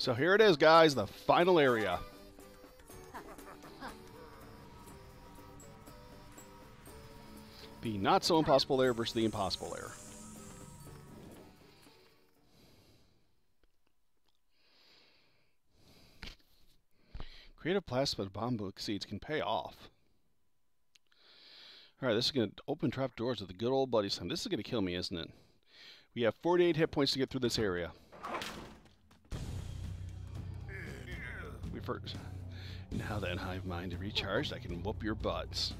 So here it is, guys, the final area. The not so impossible Lair versus the impossible Lair. Creative plasmid bomb seeds can pay off. All right, this is going to open trap doors with the good old buddy sign. This is going to kill me, isn't it? We have 48 hit points to get through this area. First. Now then, hive mind recharged. I can whoop your butts.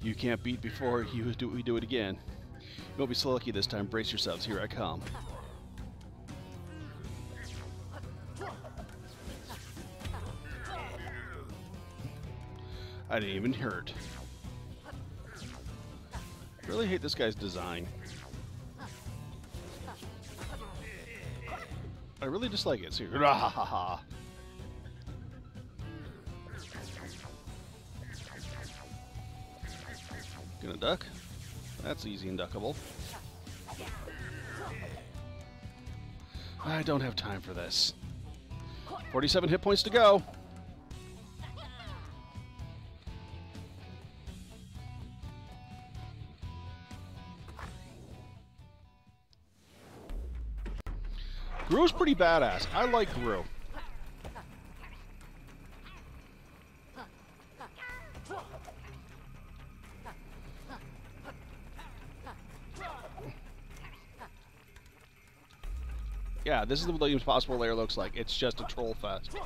You can't beat before you do we do it again. You won't be so lucky this time. Brace yourselves. Here I come. I didn't even hurt. Really hate this guy's design. I really dislike it. So, Gonna duck. That's easy and duckable. I don't have time for this. 47 hit points to go. Gru's pretty badass. I like Gru. This is what the Impossible Lair looks like. It's just a troll fest.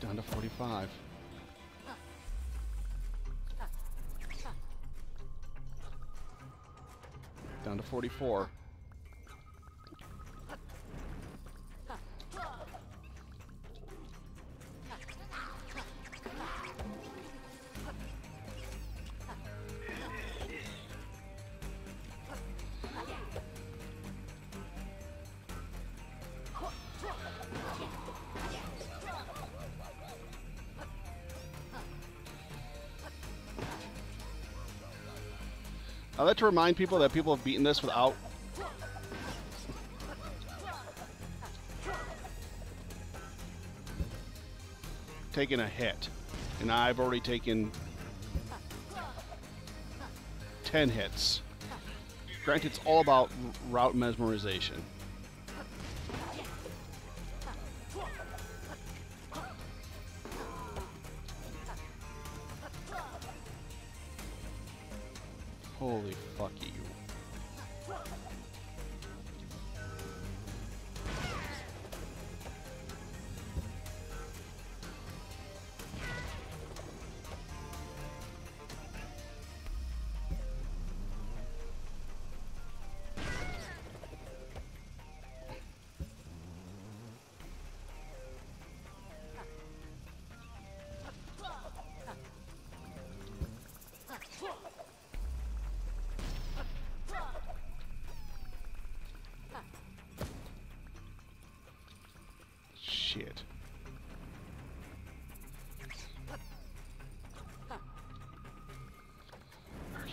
Down to 45. Down to 44. Like to remind people that people have beaten this without taking a hit. And I've already taken 10 hits. Granted, it's all about route mesmerization.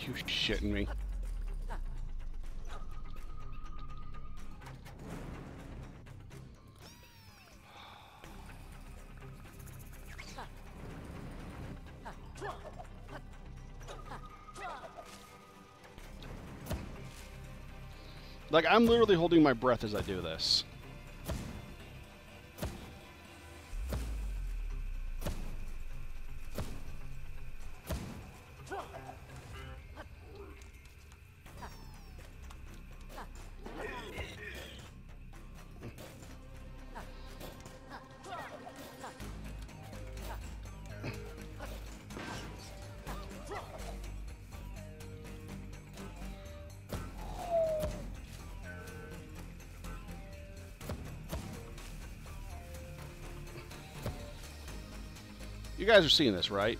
You shitting me? Like, I'm literally holding my breath as I do this. You guys are seeing this, right?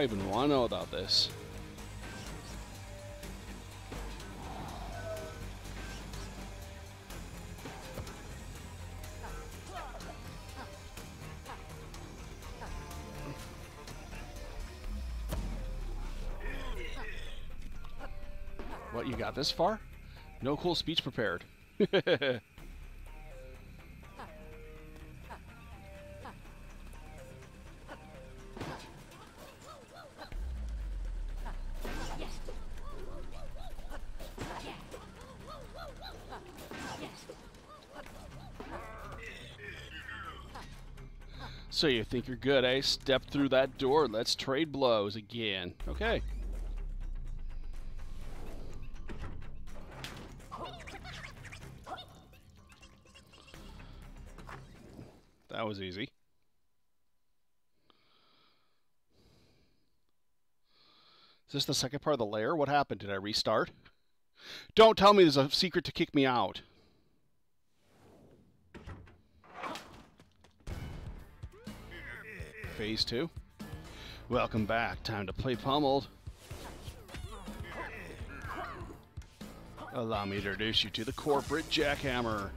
I even want to know about this. What, you got this far? No cool speech prepared. So you think you're good, eh? Step through that door. Let's trade blows again. Okay. That was easy. Is this the second part of the lair? What happened? Did I restart? Don't tell me there's a secret to kick me out. Phase 2. Welcome back. Time to play pummeled. Allow me to introduce you to the corporate jackhammer.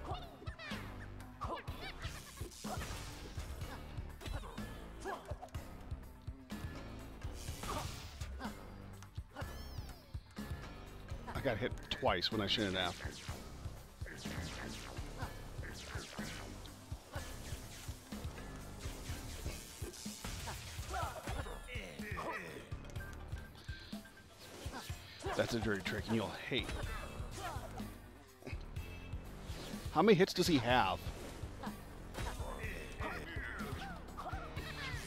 I got hit twice when I shouldn't have. Dirty trick, and you'll hate. How many hits does he have?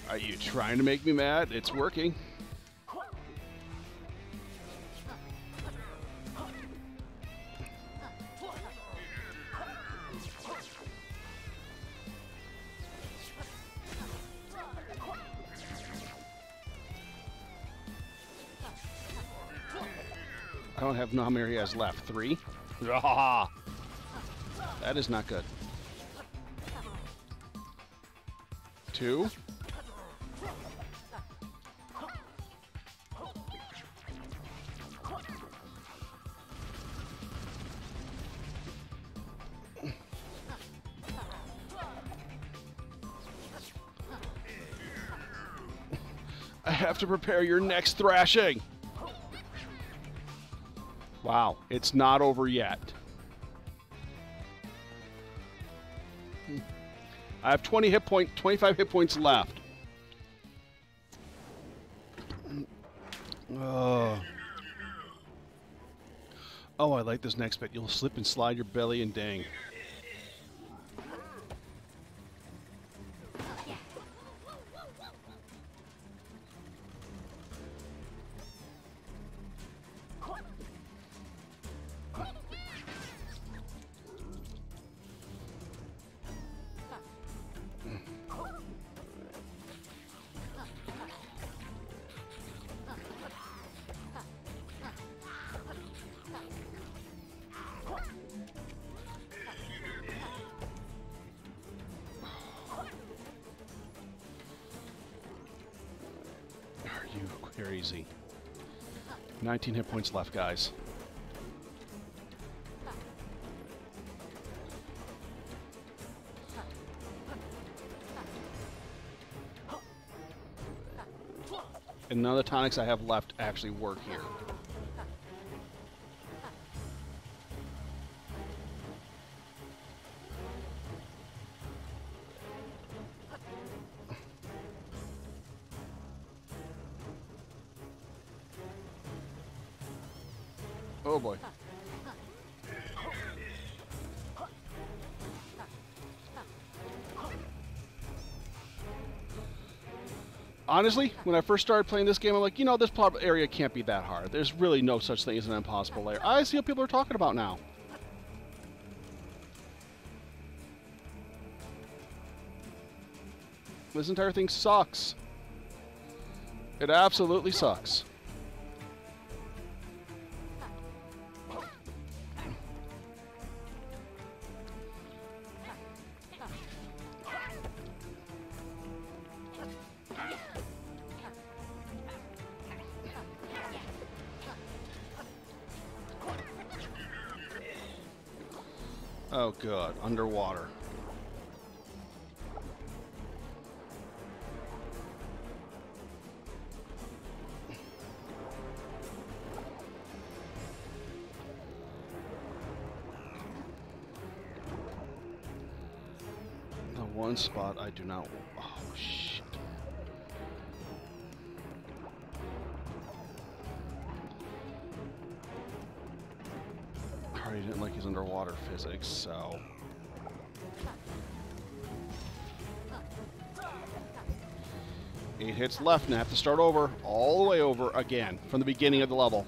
Are you trying to make me mad? It's working. Don't have how many he has left. Three? That is not good. Two? I have to prepare your next thrashing. Wow, it's not over yet. I have 20 hit point, 25 hit points left. Oh. Oh, I like this next bit. You'll slip and slide your belly and dang. 19 hit points left, guys. And none of the tonics I have left actually work here. Oh boy. Honestly, when I first started playing this game, I'm like, you know, this area can't be that hard. There's really no such thing as an impossible Lair. I see what people are talking about now. This entire thing sucks. It absolutely sucks. Good. Underwater. The one spot I do not... Oh, shit. Physics, so... Eight hits left, and I have to start over, all the way over again, from the beginning of the level.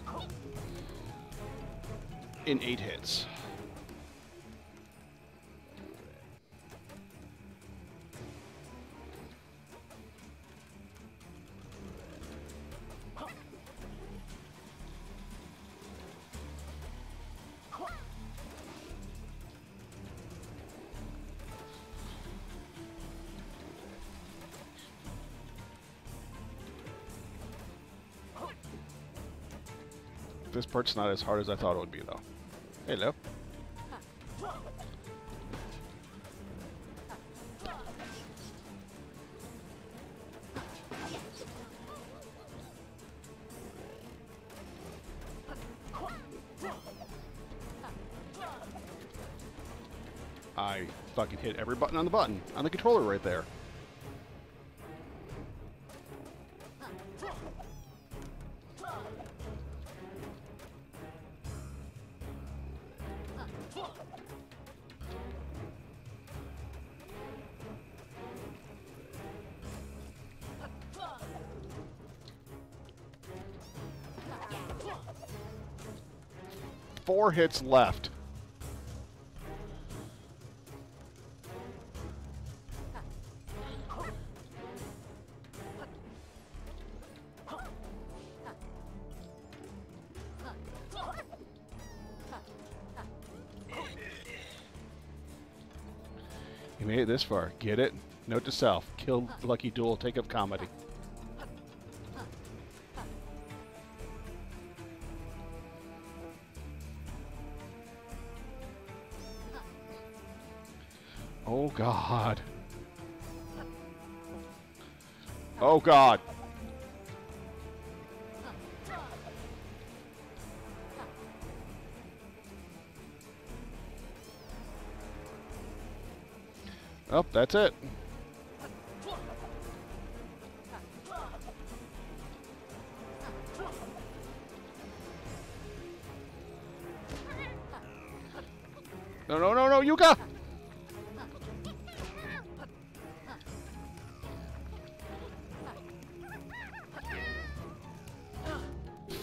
In eight hits. This part's not as hard as I thought it would be, though. Hello. I fucking hit every button on the button, on the controller right there. Four hits left. You made it this far. Get it? Note to self. Kill Lucky Duel, take up comedy. God. Oh god. Oh, that's it. No, no, no, no, Yooka!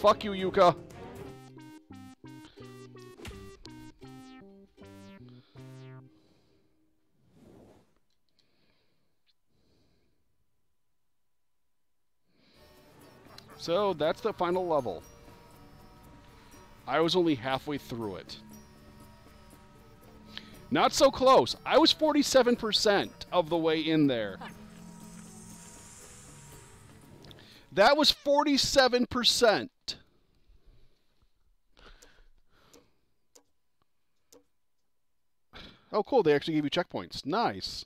Fuck you, Yooka. So that's the final level. I was only halfway through it. Not so close. I was 47% of the way in there. That was 47%. Oh, cool. They actually gave you checkpoints. Nice.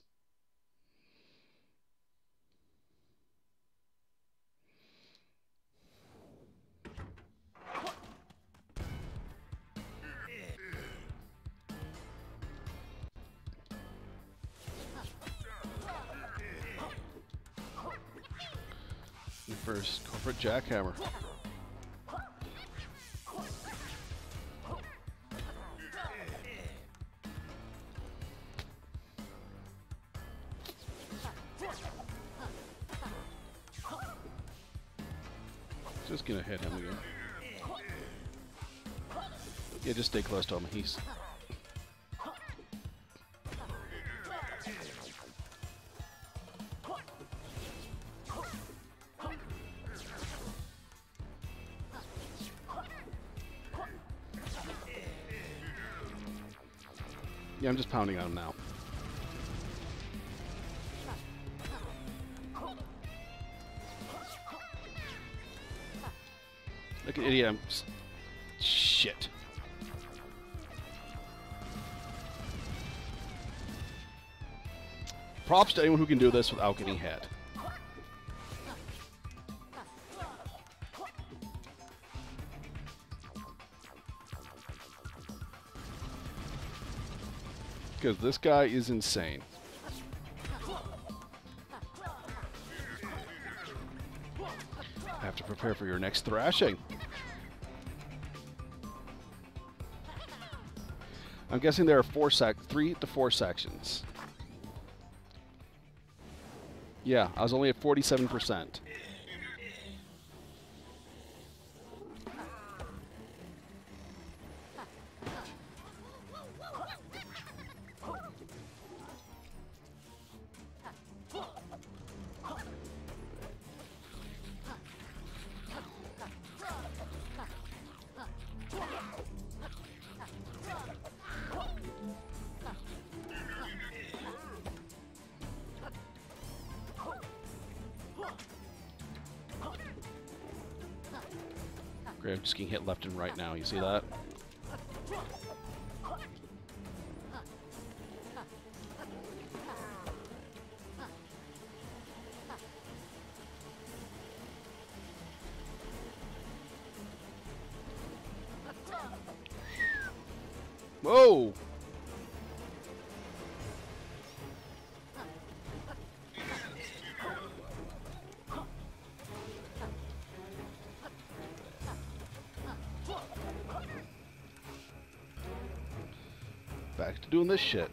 First corporate jackhammer. Just gonna hit him again. Yeah, just stay close to him. He's Yeah, I'm just pounding on him now. Idiot. Shit. Props to anyone who can do this without getting hit. Because this guy is insane. Have to prepare for your next thrashing. I'm guessing there are four sec, three to four sections. Yeah, I was only at 47%. Getting hit left and right now. You see that? Doing this shit.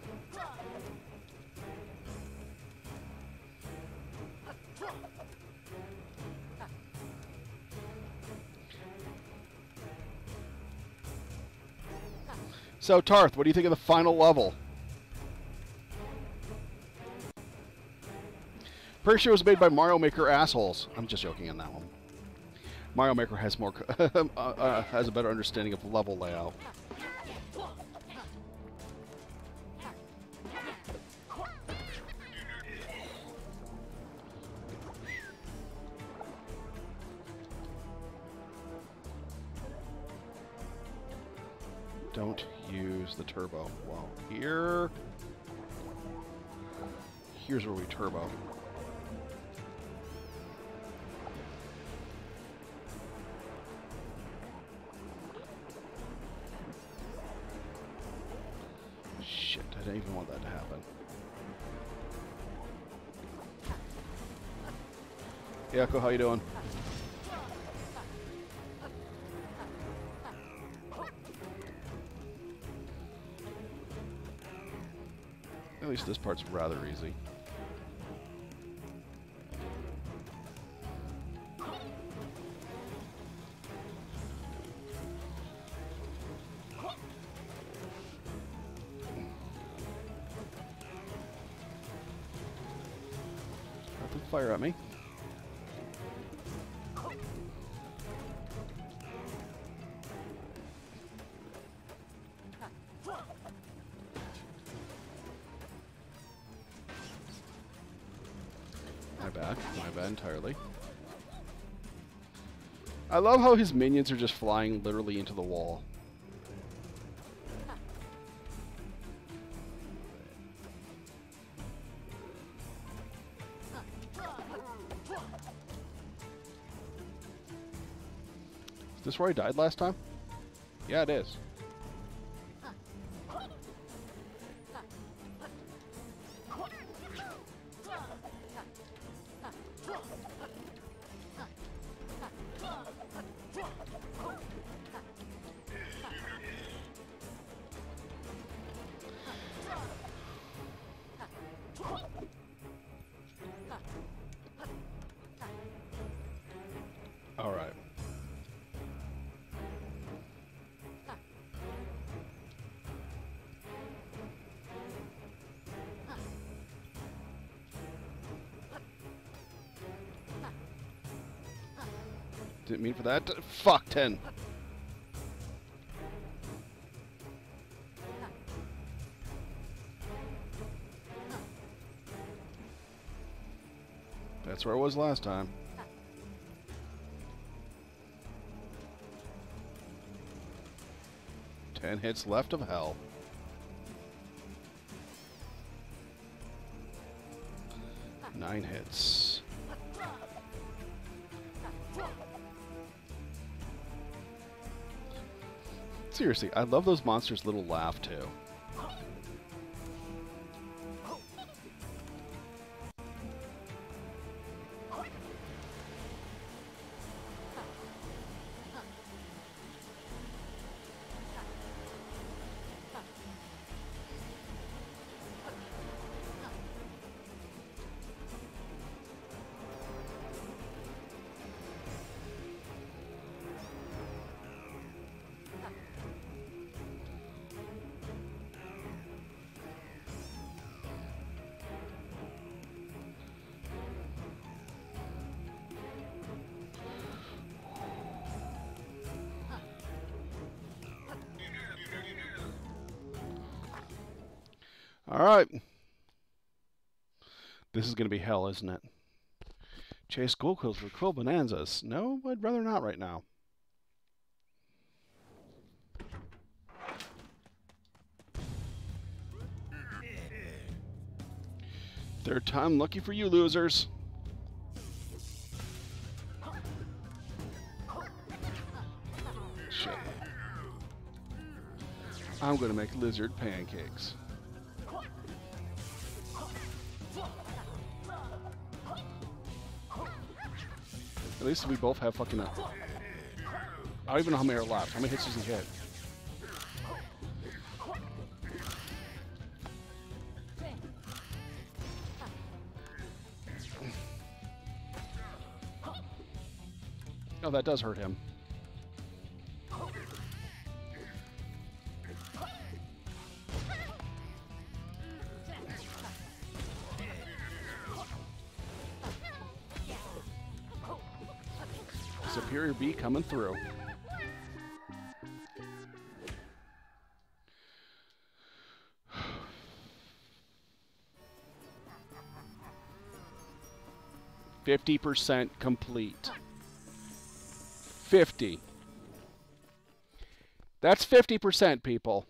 So, Tarth, what do you think of the final level? Pretty sure it was made by Mario Maker assholes. I'm just joking on that one. Mario Maker has more, uh, uh, has a better understanding of level layout. Don't use the turbo. Well, here... Here's where we turbo. Shit, I didn't even want that to happen. Yako, how you doing? This part's rather easy. I love how his minions are just flying literally into the wall. Is this where I died last time? Yeah, it is. Didn't mean for that. Fuck, 10. That's where I was last time. Ten hits left of hell. Nine hits. Seriously, I love those monsters' little laugh too. All right. This is going to be hell, isn't it? Chase Ghoul Quills for Quill Bonanzas. No, I'd rather not right now. Third time lucky for you, losers. Shit. I'm going to make lizard pancakes. Least we both have fucking. Uh, I don't even know how many are left. How many hits does he hit? Oh, that does hurt him. Superior B coming through. Fifty percent complete. Fifty. That's fifty percent, people.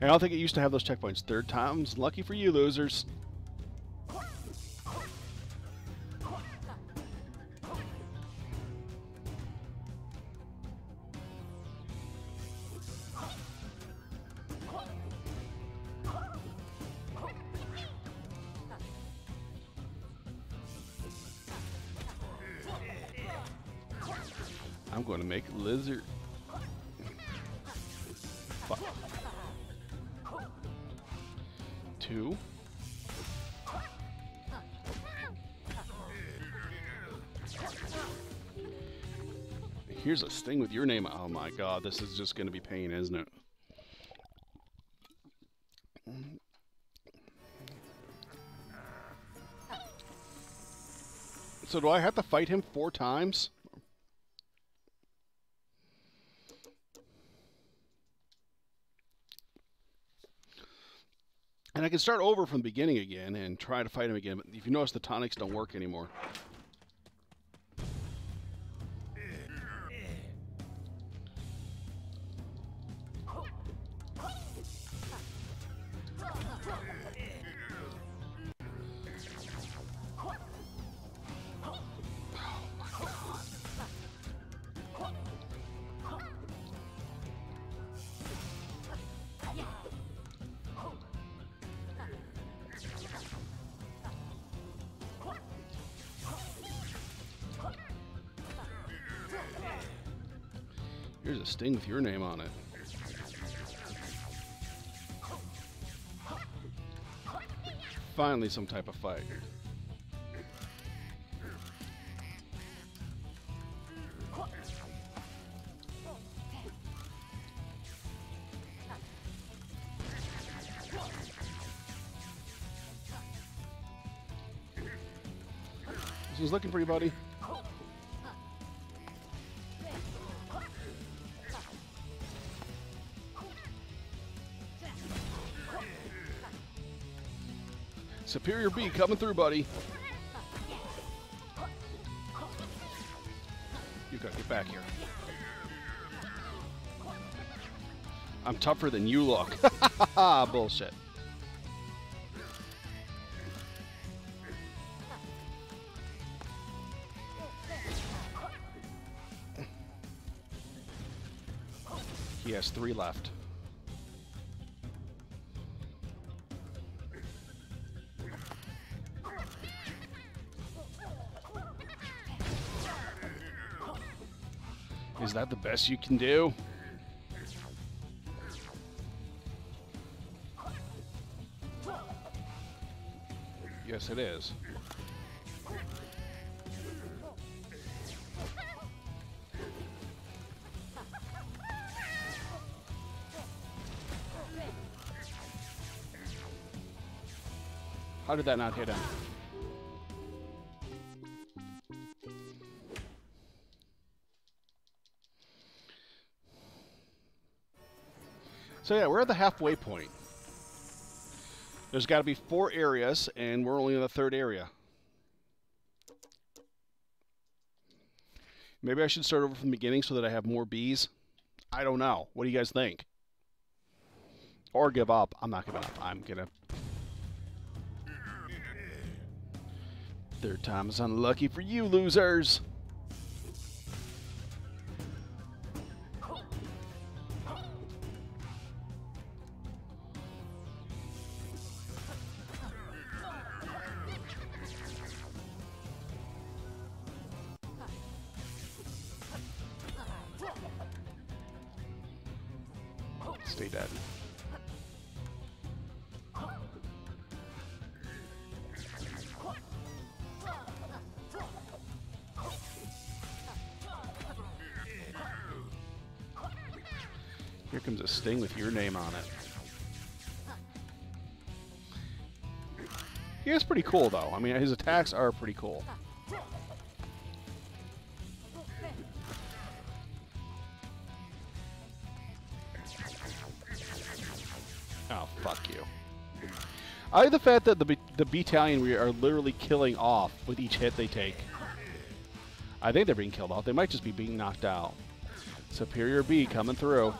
And I don't think it used to have those checkpoints. Third time's lucky for you, losers. Sting with your name. Oh my god, this is just going to be pain, isn't it? So do I have to fight him four times? And I can start over from the beginning again and try to fight him again. But if you notice, the tonics don't work anymore. Sting with your name on it. Finally, some type of fight. This one's looking for you, buddy. Superior B coming through, buddy. You gotta get back here. I'm tougher than you look. Bullshit. He has three left. That the best you can do? Yes, it is. How did that not hit him? So yeah, we're at the halfway point. There's got to be four areas, and we're only in the third area. Maybe I should start over from the beginning so that I have more bees. I don't know. What do you guys think? Or give up. I'm not giving up. I'm gonna. Third time is unlucky for you losers. Your name on it. He is pretty cool, though. I mean, his attacks are pretty cool. Oh, fuck you. I like the fact that the, the battalion we are literally killing off with each hit they take. I think they're being killed off. They might just be being knocked out. Superior B coming through.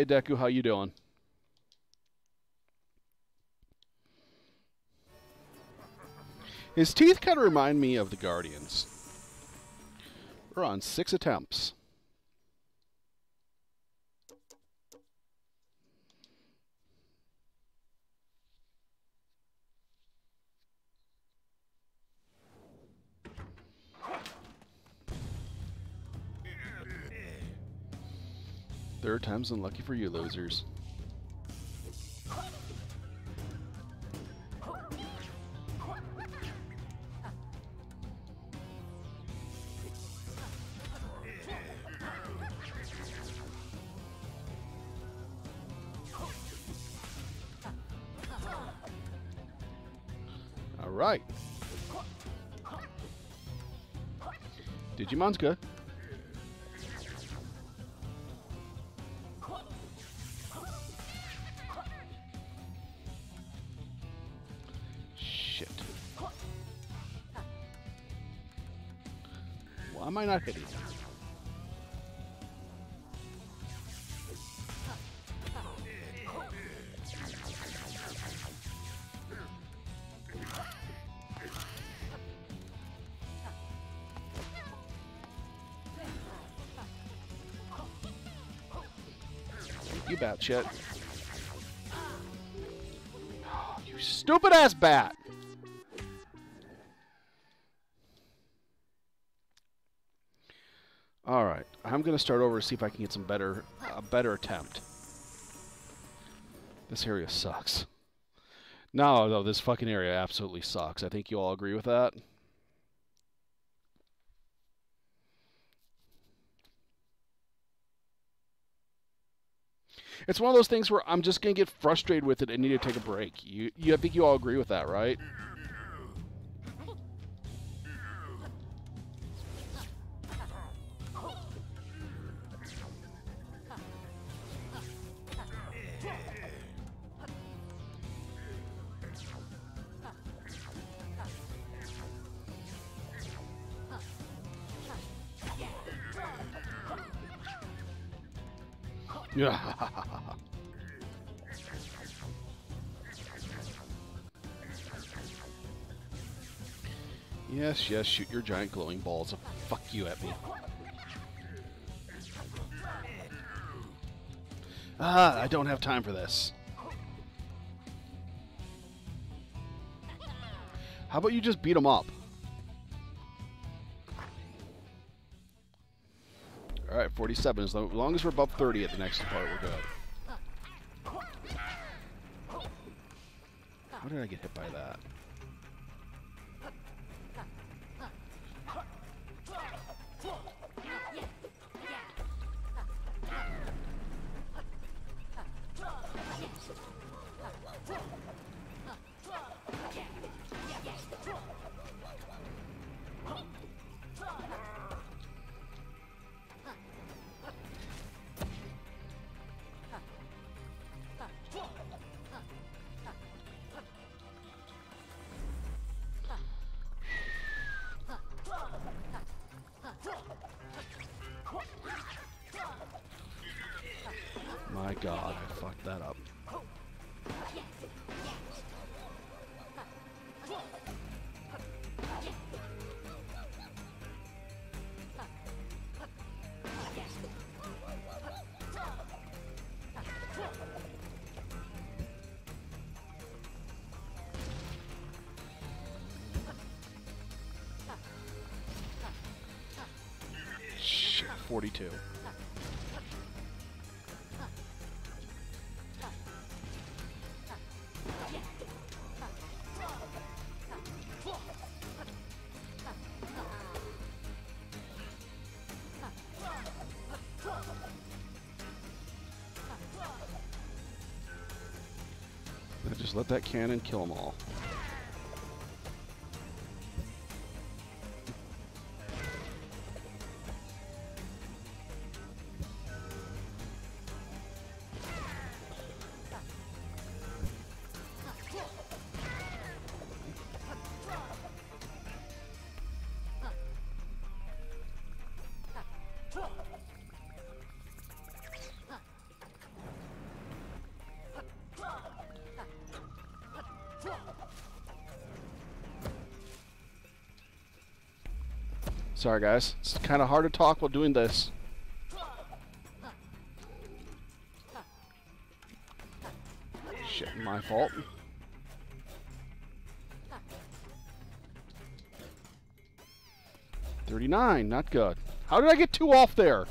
Hey Deku, how you doing? His teeth kind of remind me of the Guardians. We're on six attempts. Time's unlucky for you losers. All right. Digimon's good. You bat shit. You stupid ass bat! I'm gonna start over to see if I can get some better, a better attempt. This area sucks. No, no, this fucking area absolutely sucks. I think you all agree with that. It's one of those things where I'm just gonna get frustrated with it and need to take a break. You, you, I think you all agree with that, right? Yes, yes, shoot your giant glowing balls of fuck you at me. Ah, I don't have time for this. How about you just beat him up? Alright, 47. As long as we're above 30 at the next part, we're good. How did I get hit by that? 42. Just let that cannon kill them all. Sorry, guys. It's kind of hard to talk while doing this. Shit, my fault. Thirty-nine, not good. How did I get two off there?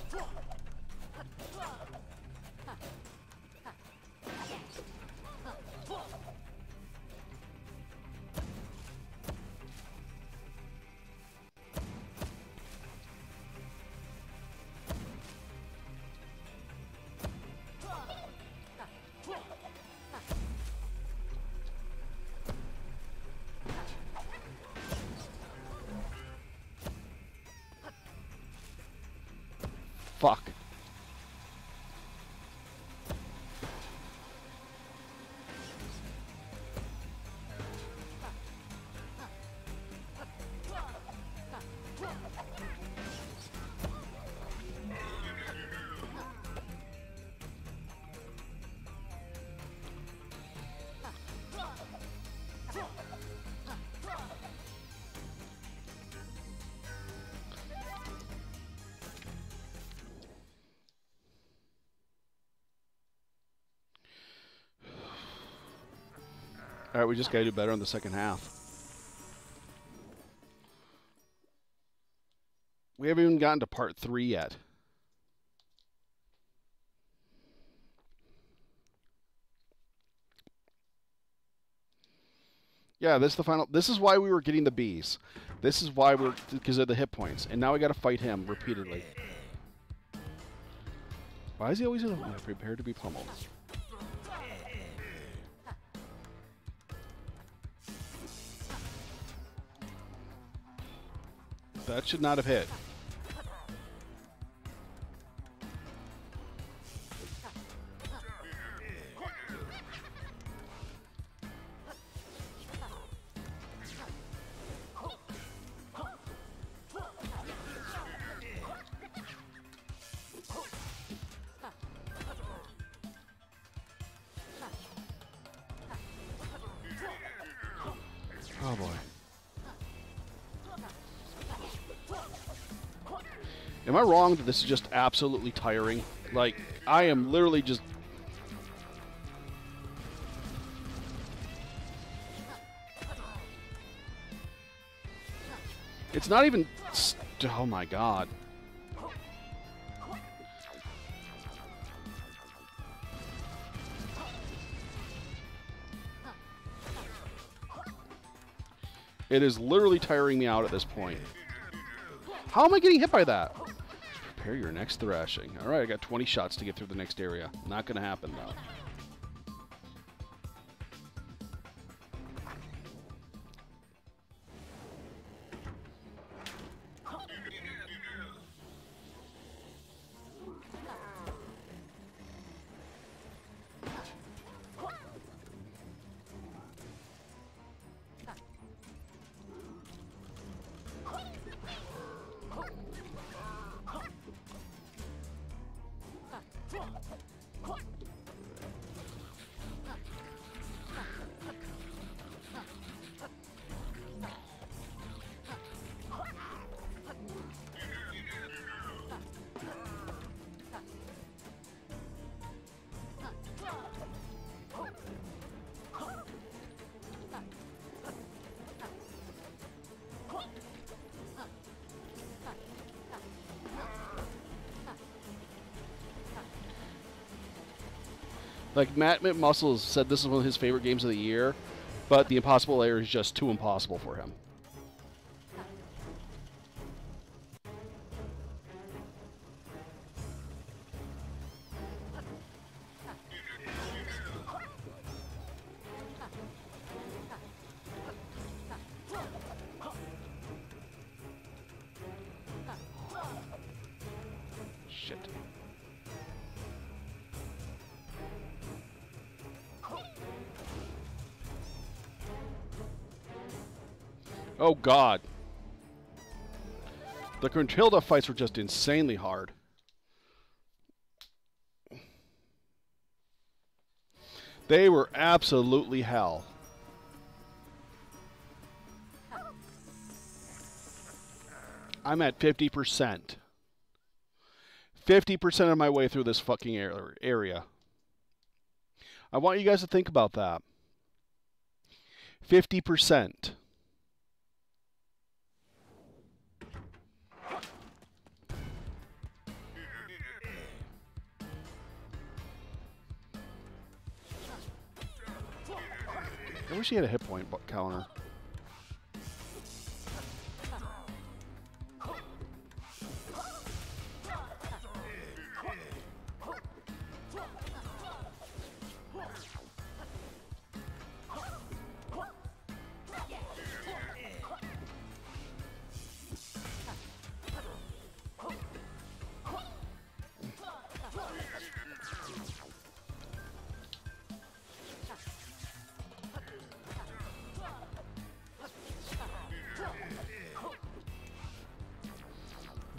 All right, we just got to do better in the second half. We haven't even gotten to part three yet. Yeah, this is the final. This is why we were getting the bees. This is why we're because of the hit points, and now we got to fight him repeatedly. Why is he always in prepared to be pummeled? That should not have hit. Wrong that this is just absolutely tiring? Like, I am literally just... It's not even... Oh my god. It is literally tiring me out at this point. How am I getting hit by that? Prepare your next thrashing. All right, I got 20 shots to get through the next area. Not going to happen, though. Like Matt Muscles said, this is one of his favorite games of the year, but the impossible Lair is just too impossible for him. God. The Gruntilda fights were just insanely hard. They were absolutely hell. I'm at 50%. 50% of my way through this fucking area. I want you guys to think about that. 50%. I wish he had a hit point counter.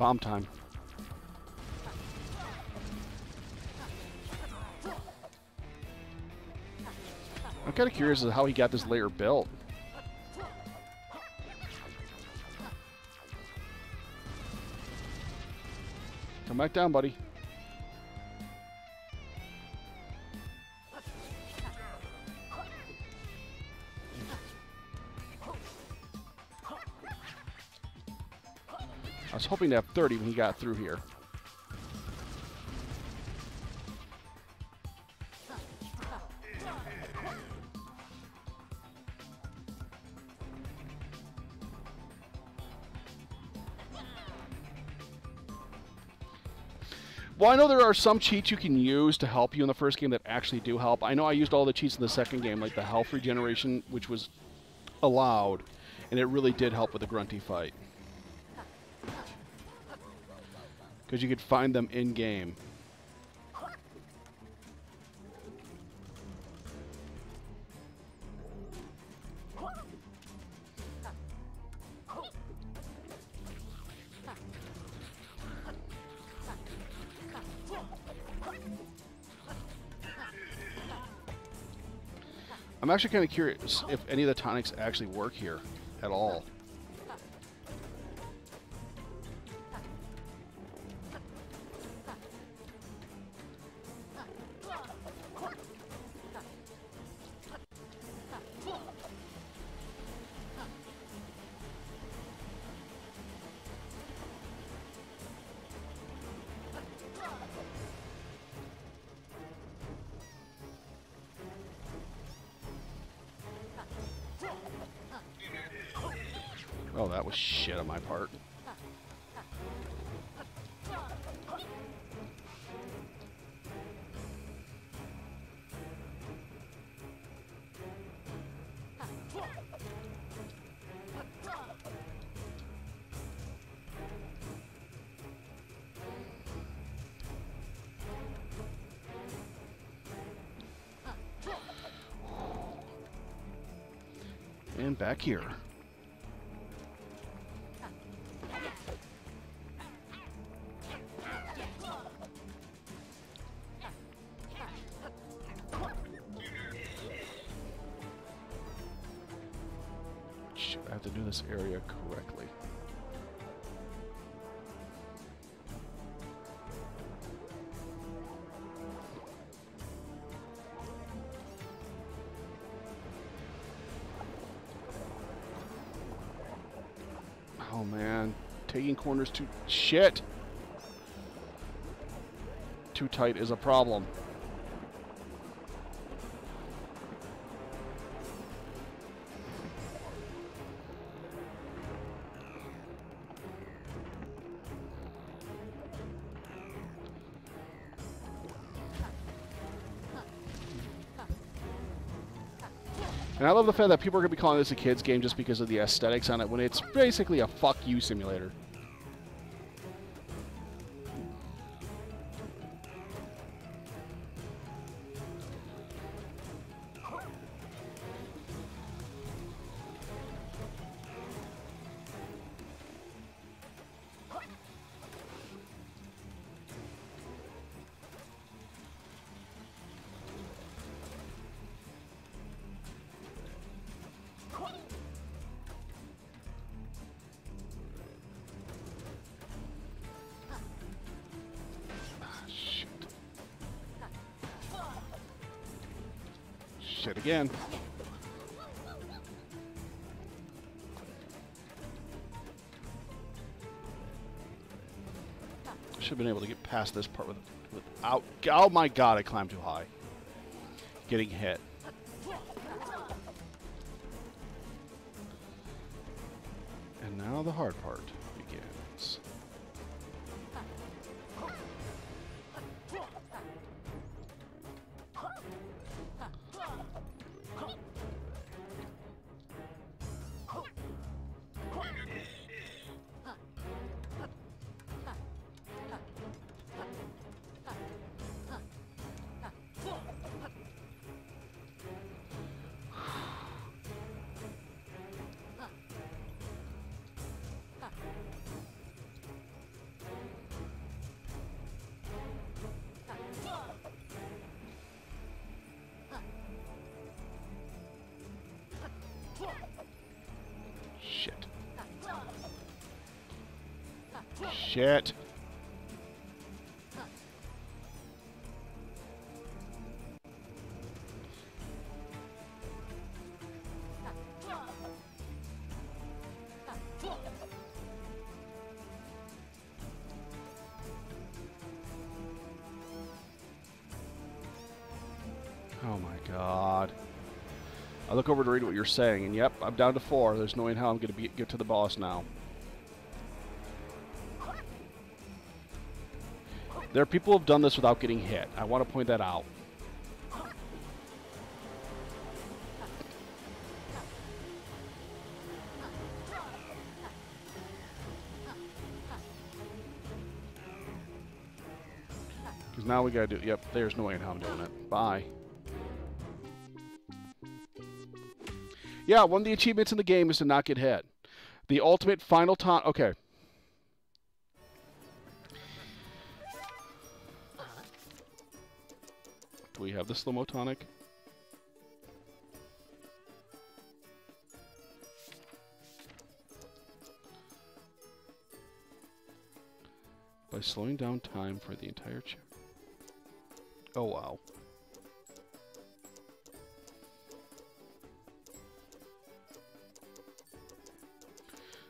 Bomb time. I'm kind of curious as how he got this lair built. Come back down, buddy. Hoping to have 30 when he got through here. Well, I know there are some cheats you can use to help you in the first game that actually do help. I know I used all the cheats in the second game, like the health regeneration, which was allowed, and it really did help with the Grunty fight. Because you could find them in game. I'm actually kind of curious if any of the tonics actually work here at all. Here. Taking corners too shit. Too tight is a problem. I love the fact that people are going to be calling this a kids game just because of the aesthetics on it when it's basically a fuck you simulator. Again. Should have been able to get past this part with, without. Oh my god, I climbed too high. Getting hit. Shit. Oh my god. I look over to read what you're saying, and yep, I'm down to four. There's no way in hell I'm going to get to the boss now. There are people who have done this without getting hit. I want to point that out. Because now we got to do... Yep, there's no way in hell I'm doing it. Bye. Yeah, one of the achievements in the game is to not get hit. The ultimate final taunt. Okay. The slow mo tonic? By slowing down time for the entire chip. Oh wow.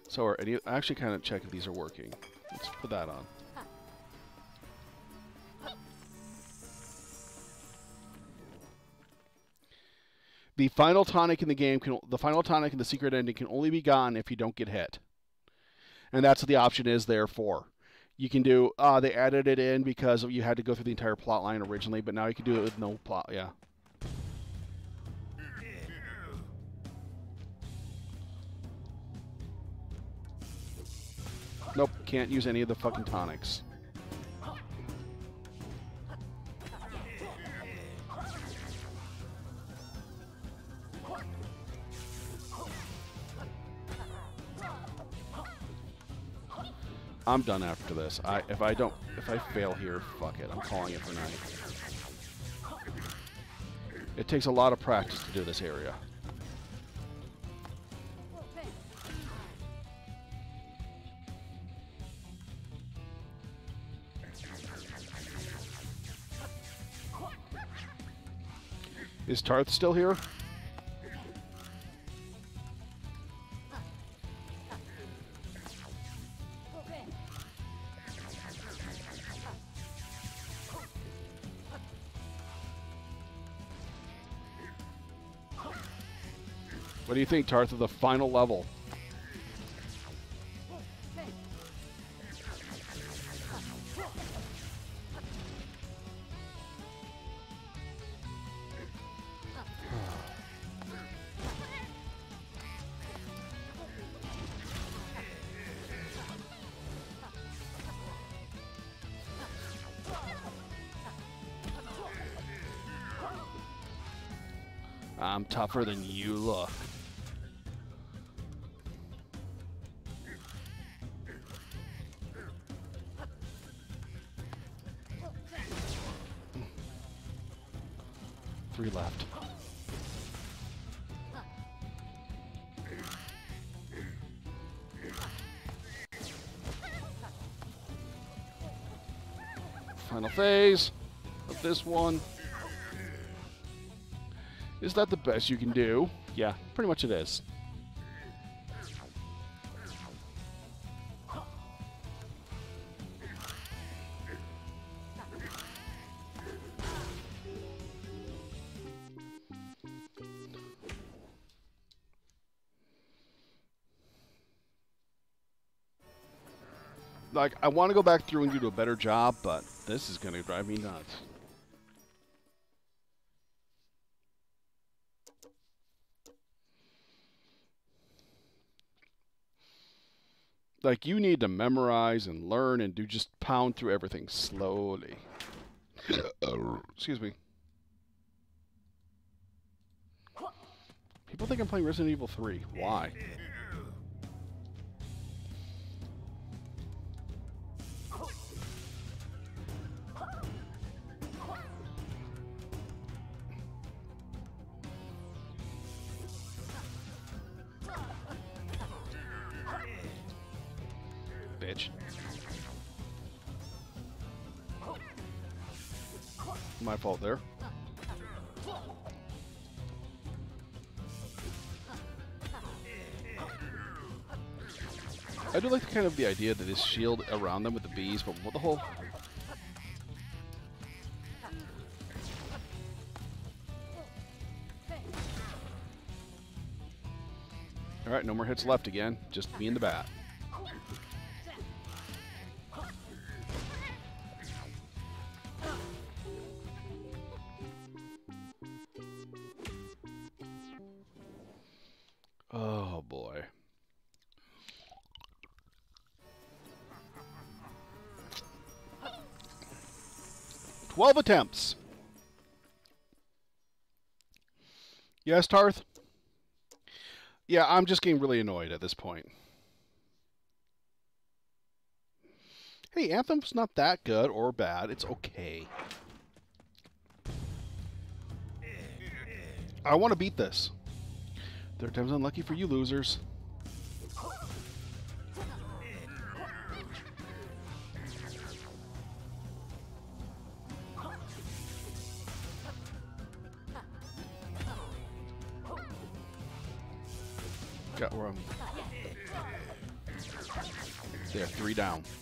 So are any? I actually kind of check if these are working. Let's put that on. The final tonic in the game can the final tonic in the secret ending can only be gone if you don't get hit. and that's what the option is there for. You can do. Uh, they added it in because you had to go through the entire plot line originally, but now you can do it with no plot. Yeah. Nope, can't use any of the fucking tonics. I'm done after this. I if I don't if I fail here, fuck it. I'm calling it for night. It takes a lot of practice to do this area. Is Tarth still here? What do you think, Tarth, of the final level? I'm tougher than you look. Three left. Final phase of this one. Is that the best you can do? Yeah, pretty much it is. Like, I want to go back through and do a better job, but this is going to drive me nuts. like you need to memorize and learn and do just pound through everything slowly. Excuse me. People think I'm playing Resident Evil 3. Why? Kind of the idea that this shield around them with the bees, but what the whole... Alright, no more hits left again. Just me and the bat. 12 attempts. Yes, Tarth? Yeah, I'm just getting really annoyed at this point. Hey, Anthem's not that good or bad. It's okay. I want to beat this. Third time's unlucky for you losers. Three down.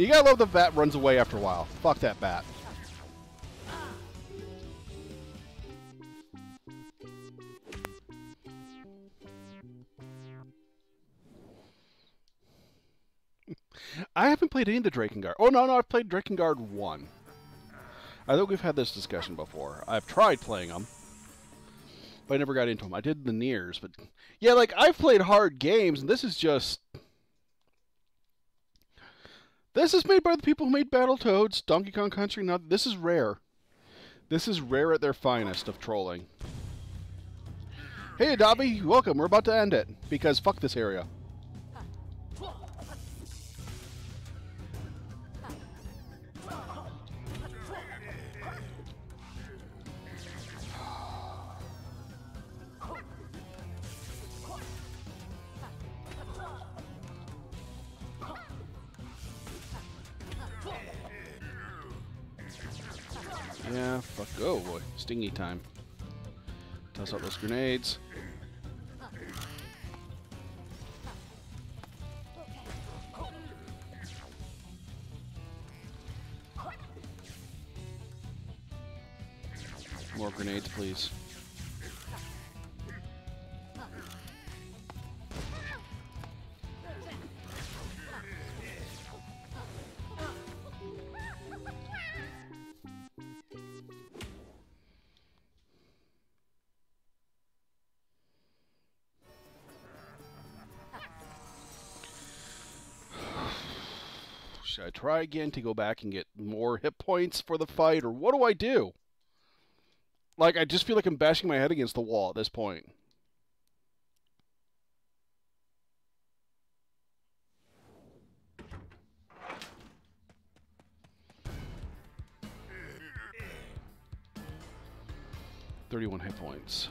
You gotta love the bat runs away after a while. Fuck that bat. I haven't played any of the Drakengard. Oh, no, no, I've played Drakengard 1. I think we've had this discussion before. I've tried playing them, but I never got into them. I did the Niers, but... Yeah, like, I've played hard games, and this is just... This is made by the people who made Battletoads, Donkey Kong Country. Now, this is rare. This is rare at their finest of trolling. Hey, Dobby, welcome. We're about to end it, because fuck this area. Fuck. Oh boy, stingy time. Toss out those grenades. More grenades, please. Try again to go back and get more hit points for the fight, or what do I do? Like, I just feel like I'm bashing my head against the wall at this point. Thirty-one hit points.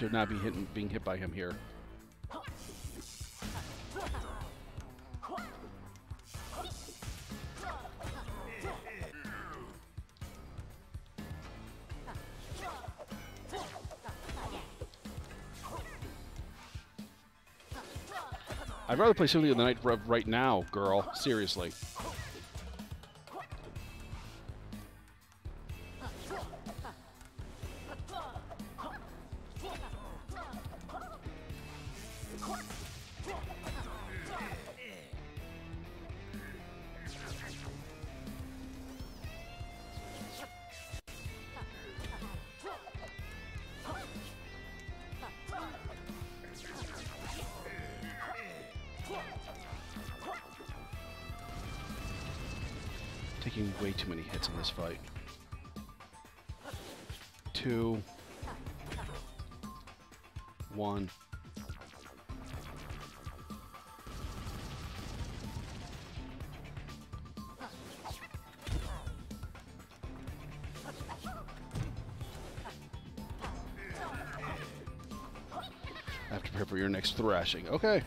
Should not be hitting, being hit by him here. I'd rather play Symphony the Night right now, girl. Seriously. This fight. Two. One. I have to prepare for your next thrashing. Okay.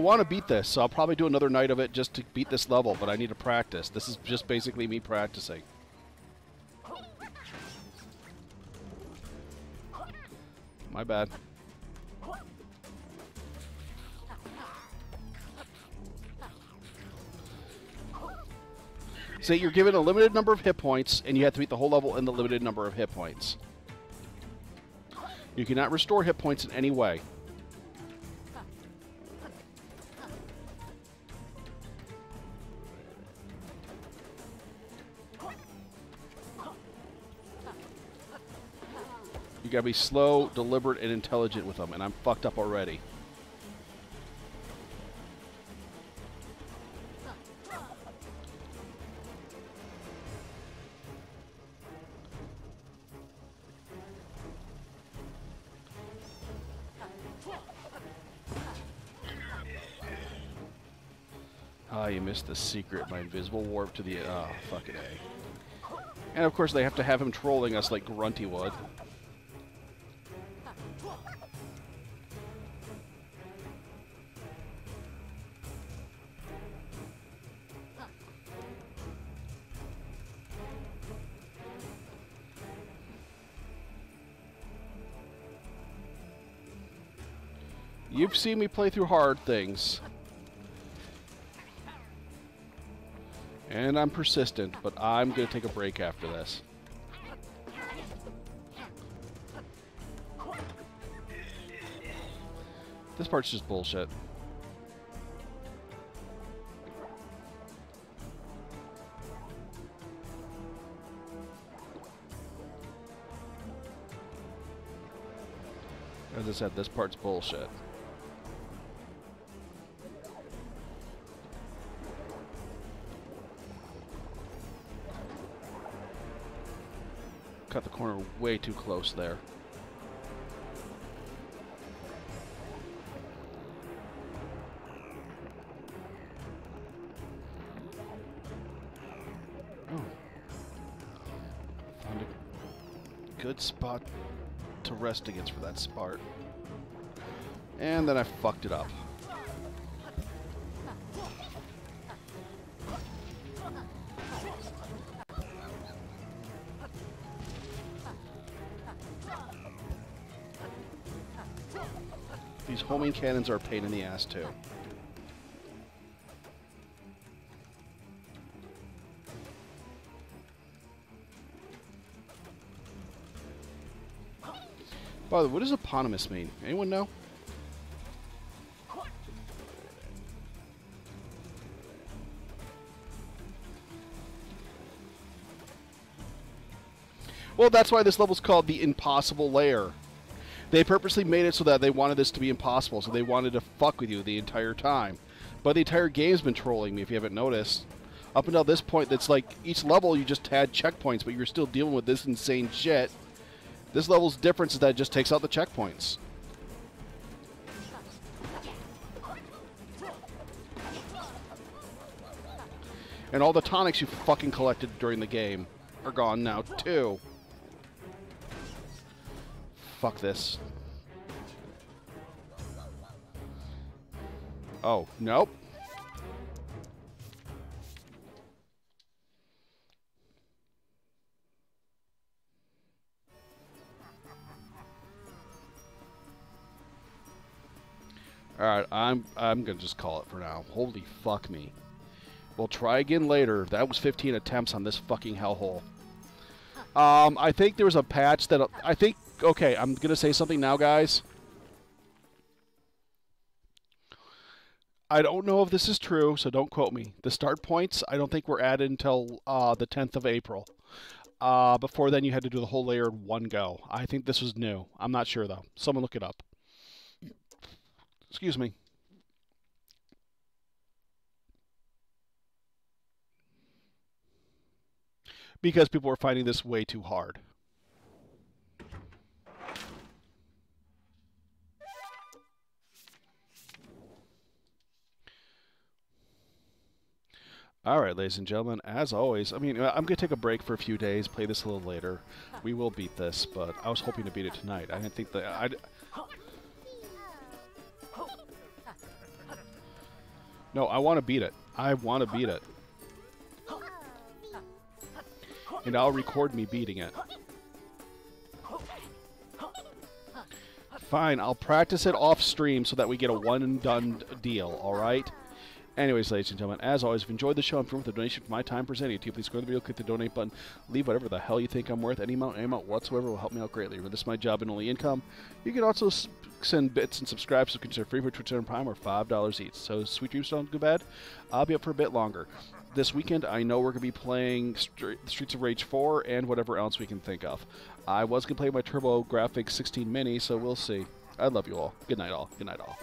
Want to beat this, so I'll probably do another night of it just to beat this level, but I need to practice. This is just basically me practicing. My bad. Say you're given a limited number of hit points, and you have to beat the whole level in the limited number of hit points. You cannot restore hit points in any way. You gotta be slow, deliberate, and intelligent with them, and I'm fucked up already. Ah, you missed the secret, my invisible warp to the... Oh, fucking A. And of course they have to have him trolling us like Grunty would. Seen me play through hard things. And I'm persistent, but I'm going to take a break after this. This part's just bullshit. As I said, this part's bullshit. Way too close there. Oh. Found a good spot to rest against for that Spart. And then I fucked it up. Homing cannons are a pain in the ass too. By the way, what does eponymous mean? Anyone know? Well, that's why this level's called the Impossible Lair. They purposely made it so that they wanted this to be impossible, so they wanted to fuck with you the entire time. But the entire game's been trolling me, if you haven't noticed. Up until this point, it's like each level you just had checkpoints, but you're still dealing with this insane shit. This level's difference is that it just takes out the checkpoints. And all the tonics you fucking collected during the game are gone now, too. Fuck this. Oh, nope. Alright, I'm I'm gonna just call it for now. Holy fuck me. We'll try again later. That was 15 attempts on this fucking hellhole. Um, I think there was a patch that I think okay, I'm going to say something now, guys. I don't know if this is true, so don't quote me. The start points, I don't think were added until uh, the 10th of April. Uh, before then, you had to do the whole lair in one go. I think this was new. I'm not sure, though. Someone look it up. Excuse me. Because people were finding this way too hard. All right, ladies and gentlemen, as always, I mean, I'm going to take a break for a few days, play this a little later. We will beat this, but I was hoping to beat it tonight. I didn't think that... I'd... No, I want to beat it. I want to beat it. And I'll record me beating it. Fine, I'll practice it off stream so that we get a one and done deal, alright? Anyways, ladies and gentlemen, as always, if you enjoyed the show, from with a donation for my time presenting it to you. Please go to the video, click the donate button, leave whatever the hell you think I'm worth. Any amount, any amount whatsoever will help me out greatly. Remember, this is my job and only income. You can also send bits and subscribe, so consider free for Twitter and Prime, or $5 each. So, sweet dreams don't go bad. I'll be up for a bit longer. This weekend, I know we're going to be playing Streets of Rage 4 and whatever else we can think of. I was going to play my TurboGrafx 16 Mini, so we'll see. I love you all. Good night, all. Good night, all.